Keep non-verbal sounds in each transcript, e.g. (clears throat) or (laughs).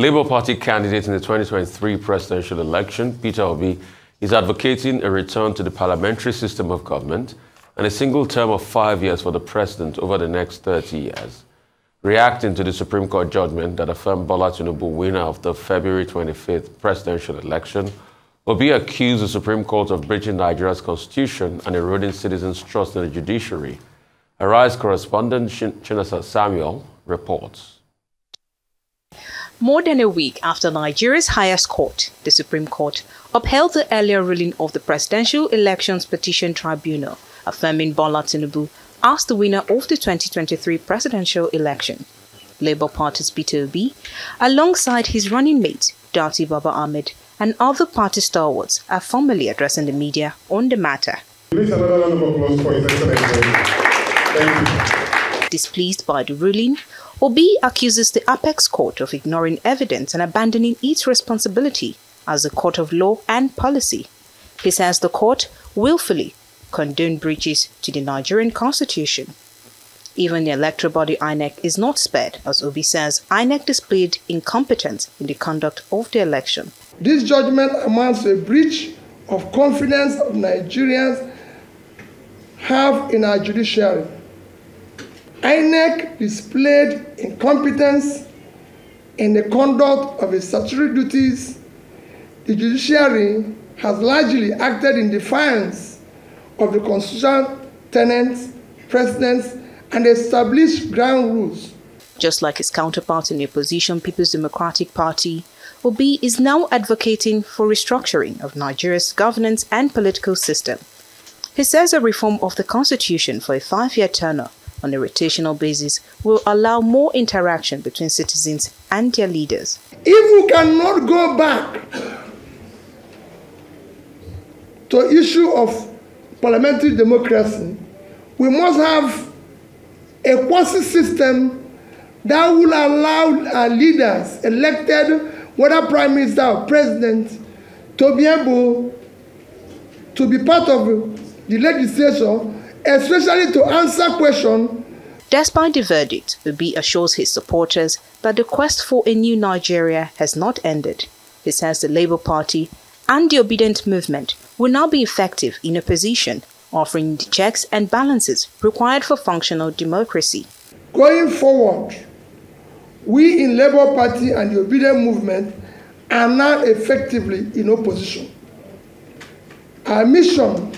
Labour Party candidate in the 2023 presidential election, Peter Obi, is advocating a return to the parliamentary system of government and a single term of five years for the president over the next 30 years. Reacting to the Supreme Court judgment that affirmed Bola Tinubu winner of the February 25th presidential election, Obi accused the Supreme Court of breaching Nigeria's constitution and eroding citizens' trust in the judiciary. Arise correspondent Chinasa Samuel reports. More than a week after Nigeria's highest court, the Supreme Court, upheld the earlier ruling of the Presidential Elections Petition Tribunal, affirming Bola Tinubu as the winner of the 2023 presidential election. Labour Party's Peter Obi, alongside his running mate, Datti Baba Ahmed, and other party stalwarts are formally addressing the media on the matter. Please another round of applause for His Excellency. Displeased by the ruling, Obi accuses the apex court of ignoring evidence and abandoning its responsibility as a court of law and policy. He says the court willfully condoned breaches to the Nigerian constitution. Even the electoral body INEC is not spared, as Obi says INEC displayed incompetence in the conduct of the election. This judgment amounts to a breach of confidence of Nigerians have in our judiciary. INEC displayed incompetence in the conduct of its statutory duties. The judiciary has largely acted in defiance of the constitutional tenets, precedents, and established ground rules. Just like his counterpart in the opposition People's Democratic Party, Obi is now advocating for restructuring of Nigeria's governance and political system. He says a reform of the constitution for a five-year tenure on a rotational basis will allow more interaction between citizens and their leaders. If we cannot go back to issue of parliamentary democracy, we must have a quasi system that will allow our leaders elected, whether prime minister or president, to be able to be part of the legislature especially to answer questions. Despite the verdict, Obi assures his supporters that the quest for a new Nigeria has not ended. He says the Labour Party and the Obedient Movement will now be effective in opposition, offering the checks and balances required for functional democracy. Going forward, we in Labour Party and the Obedient Movement are now effectively in opposition. Our mission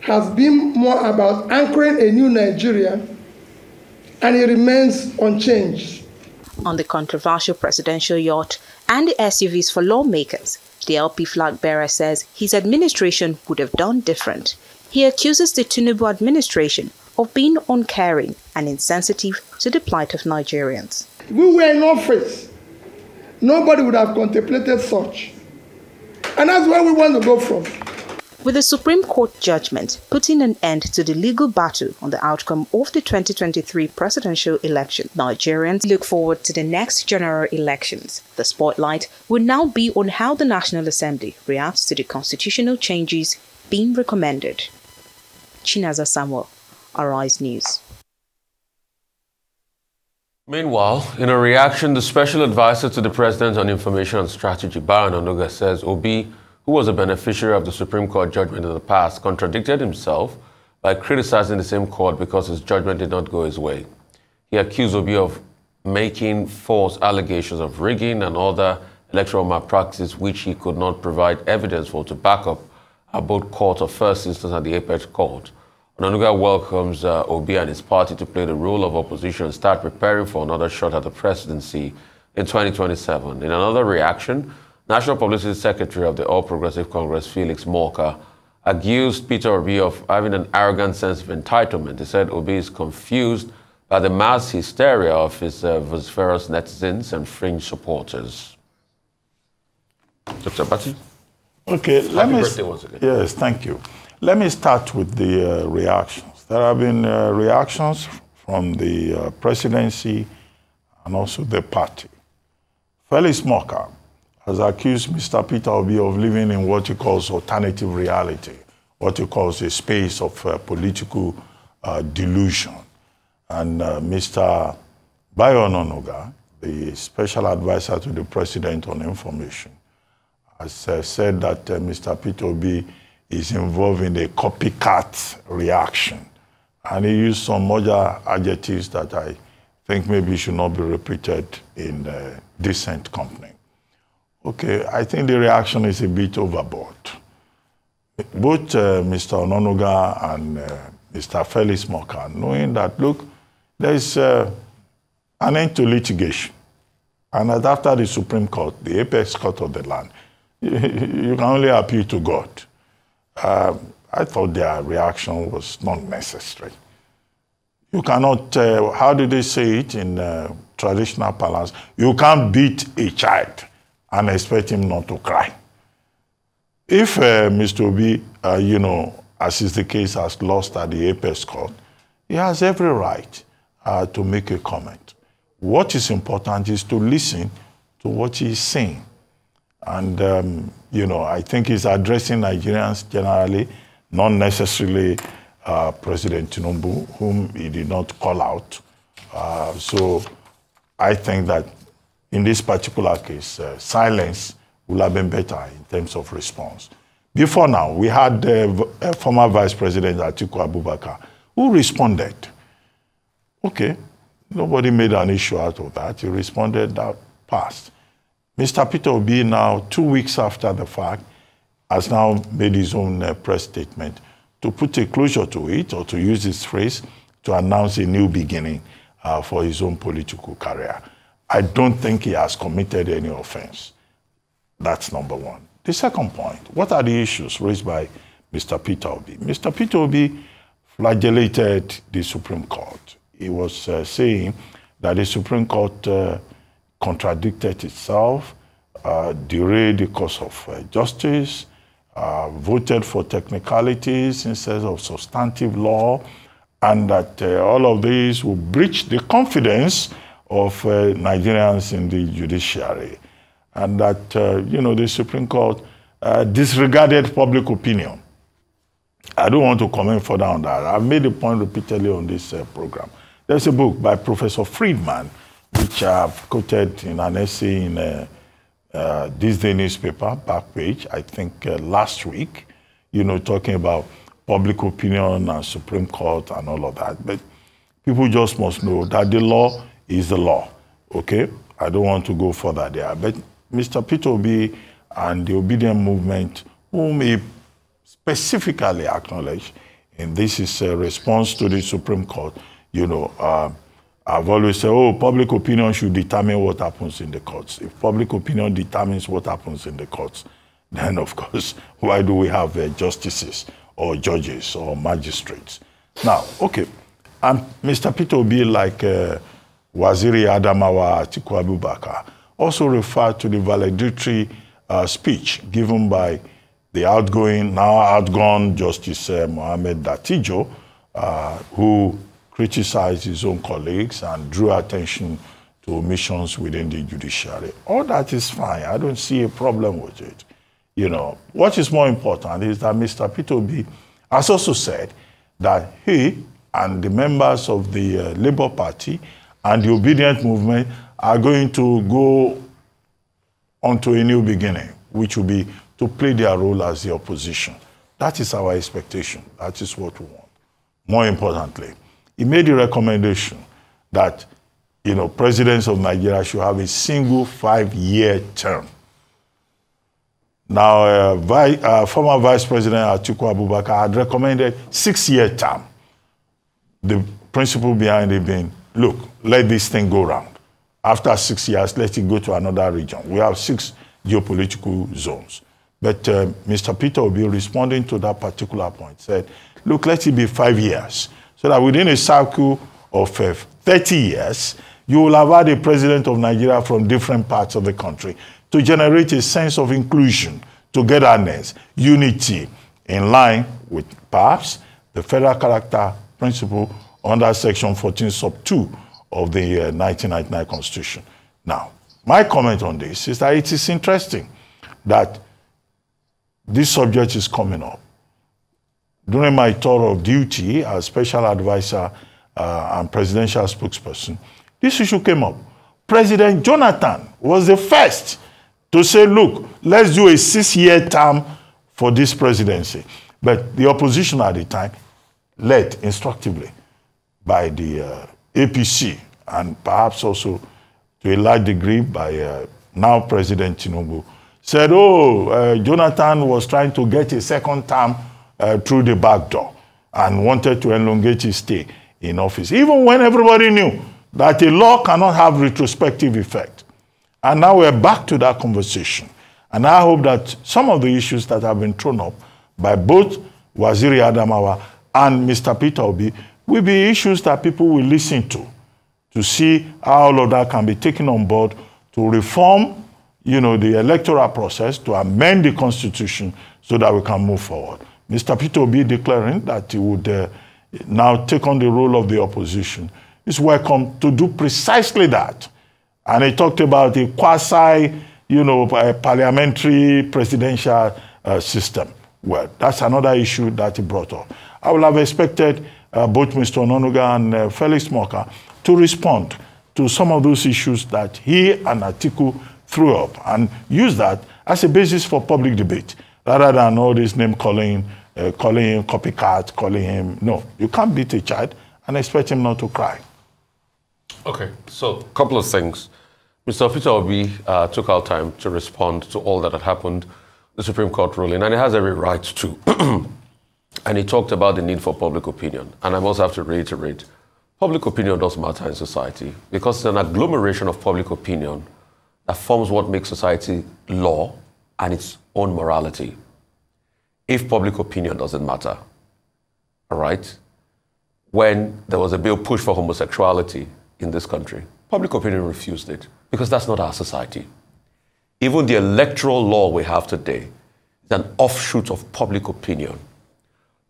has been more about anchoring a new Nigeria, and it remains unchanged. On the controversial presidential yacht and the SUVs for lawmakers, the LP flag bearer says his administration would have done different. He accuses the Tinubu administration of being uncaring and insensitive to the plight of Nigerians. If we were in office, nobody would have contemplated such. And that's where we want to go from. With the Supreme Court judgment putting an end to the legal battle on the outcome of the 2023 presidential election, Nigerians look forward to the next general elections. The spotlight will now be on how the National Assembly reacts to the constitutional changes being recommended. Chinaza Samuel, Arise News. Meanwhile, in a reaction, the special advisor to the president on information and strategy, Bayo Onanuga, says Obi who was a beneficiary of the Supreme Court judgment in the past, contradicted himself by criticizing the same court because his judgment did not go his way. He accused Obi of making false allegations of rigging and other electoral malpractice which he could not provide evidence for to back up at both court of first instance and the apex court. Onanuga welcomes uh, Obi and his party to play the role of opposition and start preparing for another shot at the presidency in 2027. In another reaction, National Publicity Secretary of the All Progressive Congress, Felix Morka, accused Peter Obi of having an arrogant sense of entitlement. He said Obi is confused by the mass hysteria of his uh, vociferous netizens and fringe supporters. Dr. Abati? Okay, Happy let me. birthday once again. Yes, thank you. Let me start with the uh, reactions. There have been uh, reactions from the uh, presidency and also the party. Felix Morka has accused Mr. Peter Obi of living in what he calls alternative reality, what he calls a space of uh, political uh, delusion. And uh, Mr. Bayo Onanuga the special advisor to the president on information, has uh, said that uh, Mr. Peter Obi is involved in a copycat reaction. And he used some other adjectives that I think maybe should not be repeated in uh, decent company. Okay, I think the reaction is a bit overboard. Both uh, Mr. Onanuga and uh, Mr. Felix Morka, knowing that, look, there is uh, an end to litigation. And after the Supreme Court, the apex court of the land, (laughs) you, can only appeal to God. Uh, I thought their reaction was not necessary. You cannot, uh, how do they say it in uh, traditional parlance? You can't beat a child and expect him not to cry. If uh, Mr. Obi, uh, you know, as is the case, has lost at the apex court, he has every right uh, to make a comment. What is important is to listen to what he's saying. And, um, you know, I think he's addressing Nigerians generally, not necessarily uh, President Tinubu, whom he did not call out. Uh, so I think that in this particular case, uh, silence would have been better in terms of response. Before now, we had uh, former Vice President Atiku Abubakar who responded. Okay, nobody made an issue out of that. He responded that passed. Mr. Peter Obi now, two weeks after the fact, has now made his own uh, press statement to put a closure to it, or to use his phrase, to announce a new beginning uh, for his own political career. I don't think he has committed any offense. That's number one. The second point, what are the issues raised by Mr. Peter Obi? Mr. Peter Obi flagellated the Supreme Court. He was uh, saying that the Supreme Court uh, contradicted itself, uh, derailed the course of uh, justice, uh, voted for technicalities instead of substantive law, and that uh, all of these will breach the confidence of Nigerians in the judiciary and that, uh, you know, the Supreme Court uh, disregarded public opinion. I don't want to comment further on that. I've made the point repeatedly on this uh, program. There's a book by Professor Friedman, which I've quoted in an essay in uh, uh, this day newspaper, back page, I think uh, last week, you know, talking about public opinion and Supreme Court and all of that. But people just must know that the law is the law, okay? I don't want to go further there. But Mr. Peter Obi and the obedient movement, whom he specifically acknowledged, and this is a response to the Supreme Court, you know, uh, I've always said, oh, public opinion should determine what happens in the courts. If public opinion determines what happens in the courts, (laughs) then of course, why do we have uh, justices or judges or magistrates? Now, okay, and Mr. Peter Obi, like uh, Waziri Adamawa Atiku Abubakar, also referred to the valedictory uh, speech given by the outgoing, now outgone Justice uh, Mohamed Dattijo, uh, who criticized his own colleagues and drew attention to omissions within the judiciary. All that is fine. I don't see a problem with it. You know, what is more important is that Mr. Peter Obi has also said that he and the members of the uh, Labour Party and the obedient movement are going to go onto a new beginning, which will be to play their role as the opposition. That is our expectation. That is what we want. More importantly, he made a recommendation that you know, presidents of Nigeria should have a single five-year term. Now, uh, Vi uh, former Vice President Atiku Abubakar had recommended six-year term. The principle behind it being, look, let this thing go round. After six years, let it go to another region. We have six geopolitical zones. But uh, Mr. Peter will be responding to that particular point, said, look, let it be five years. So that within a cycle of uh, 30 years, you will have had a president of Nigeria from different parts of the country to generate a sense of inclusion, togetherness, unity, in line with perhaps the federal character principle under Section 14 sub 2 of the uh, 1999 Constitution. Now, my comment on this is that it is interesting that this subject is coming up. During my tour of duty as special advisor uh, and presidential spokesperson, this issue came up. President Jonathan was the first to say, look, let's do a six year term for this presidency. But the opposition at the time, led instructively by the uh, APC and perhaps also to a large degree by uh, now President Tinubu, said, oh, uh, Jonathan was trying to get a second term uh, through the back door and wanted to elongate his stay in office, even when everybody knew that a law cannot have retrospective effect. And now we're back to that conversation. And I hope that some of the issues that have been thrown up by both Waziri Adamawa and Mr. Peter Obi will be issues that people will listen to, to see how all of that can be taken on board to reform, you know, the electoral process, to amend the constitution so that we can move forward. Mr. Peter Obi declaring that he would uh, now take on the role of the opposition is welcome to do precisely that. And he talked about a quasi, you know, parliamentary presidential uh, system. Well, that's another issue that he brought up. I would have expected uh, both Mr. Onanuga and uh, Felix Morka to respond to some of those issues that he and Atiku threw up and use that as a basis for public debate rather than all this name calling, uh, calling him copycat, calling him. No, you can't beat a child and expect him not to cry. Okay, so a couple of things. Mr. Peter Obi uh, took our time to respond to all that had happened, the Supreme Court ruling, and he has every right to. (clears throat) and he talked about the need for public opinion. And I must have to reiterate public opinion does matter in society because it's an agglomeration of public opinion that forms what makes society law and its own morality. If public opinion doesn't matter, all right, when there was a bill pushed for homosexuality in this country, public opinion refused it because that's not our society. Even the electoral law we have today is an offshoot of public opinion.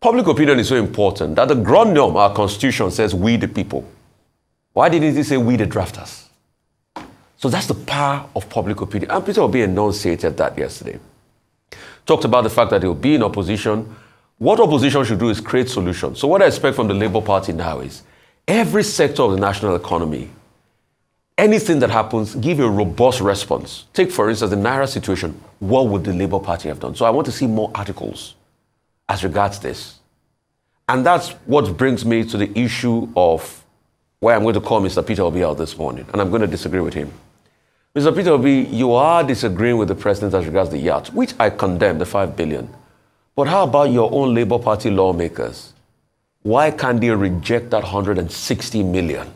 Public opinion is so important that the grundnorm, our constitution, says we the people. Why didn't it say we the drafters? So that's the power of public opinion. And Peter Obi enunciated that yesterday. Talked about the fact that he will be in opposition. What opposition should do is create solutions. So what I expect from the Labour Party now is every sector of the national economy, anything that happens, give a robust response. Take, for instance, the Naira situation. What would the Labour Party have done? So I want to see more articles as regards this. And that's what brings me to the issue of why I'm going to call Mr. Peter Obi out this morning, and I'm going to disagree with him. Mr. Peter Obi, you are disagreeing with the president as regards the yacht, which I condemn, the five billion. But how about your own Labour Party lawmakers? Why can't they reject that 160 million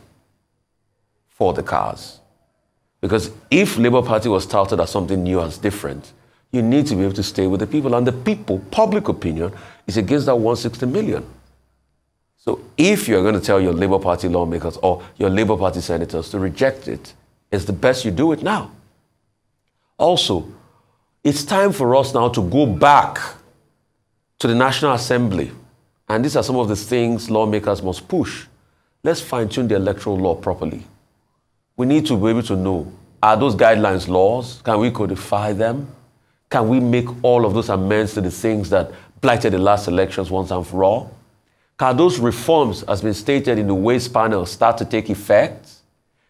for the cars? Because if Labour Party was touted as something new as different, you need to be able to stay with the people. And the people, public opinion, is against that 160 million. So if you're going to tell your Labour Party lawmakers or your Labour Party senators to reject it, it's the best you do it now. Also, it's time for us now to go back to the National Assembly. And these are some of the things lawmakers must push. Let's fine tune the electoral law properly. We need to be able to know are those guidelines laws? Can we codify them? Can we make all of those amends to the things that blighted the last elections once and for all? Can those reforms, as been stated in the Uwais panel, start to take effect?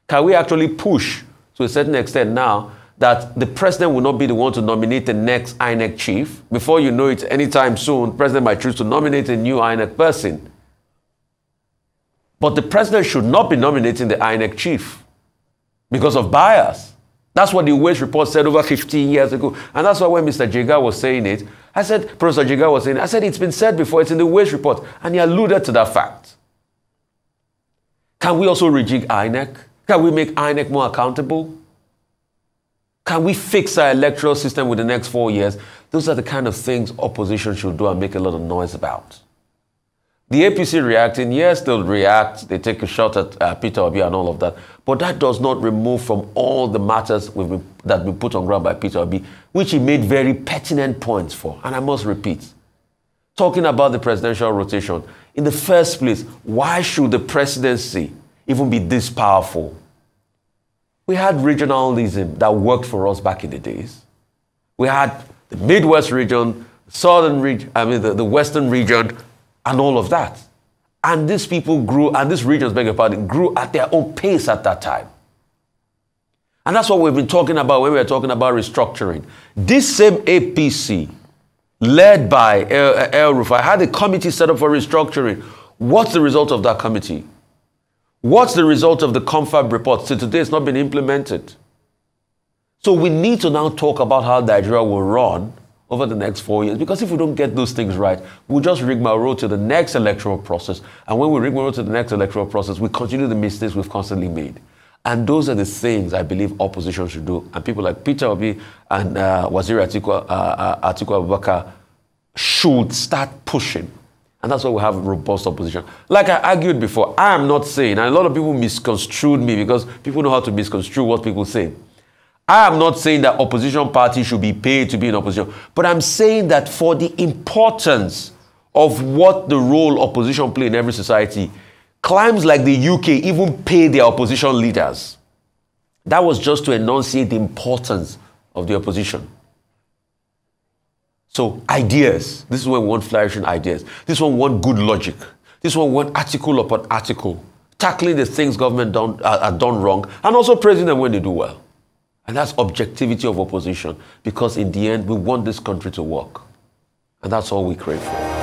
Can we actually push to a certain extent now that the president will not be the one to nominate the next INEC chief? Before you know it, anytime soon, president might choose to nominate a new INEC person. But the president should not be nominating the INEC chief because of bias. That's what the Uwais report said over 15 years ago. And that's why when Mr. Jega was saying it, I said, Professor Jega was saying, I said, it's been said before, it's in the Uwais report. And he alluded to that fact. Can we also rejig INEC? Can we make INEC more accountable? Can we fix our electoral system with the next four years? Those are the kind of things opposition should do and make a lot of noise about. The APC reacting, yes, they'll react, they take a shot at uh, Peter Obi and all of that, but that does not remove from all the matters been, that have been put on ground by Peter Obi, which he made very pertinent points for. And I must repeat, talking about the presidential rotation, in the first place, why should the presidency even be this powerful? We had regionalism that worked for us back in the days. We had the Midwest region, southern region, I mean, the, the western region, and all of that. And these people grew, and these regions, beg your pardon, grew at their own pace at that time. And that's what we've been talking about when we were talking about restructuring. This same APC, led by El, El had a committee set up for restructuring. What's the result of that committee? What's the result of the confab report? So today it's not been implemented. So we need to now talk about how Nigeria will run over the next four years. Because if we don't get those things right, we'll just rigmarole to the next electoral process. And when we rigmarole to the next electoral process, we continue the mistakes we've constantly made. And those are the things I believe opposition should do. And people like Peter Obi and uh, Waziri Atiku, uh, uh, Atiku Abubakar should start pushing. And that's why we have robust opposition. Like I argued before, I am not saying, and a lot of people misconstrued me because people know how to misconstrue what people say. I am not saying that opposition parties should be paid to be in opposition, but I'm saying that for the importance of what the role opposition play in every society, climes like the UK even pay their opposition leaders. That was just to enunciate the importance of the opposition. So ideas. This is when we want flourishing ideas. This one want good logic. This one want article upon article, tackling the things government done, uh, are done wrong, and also praising them when they do well. And that's objectivity of opposition because in the end, we want this country to work. And that's all we crave for.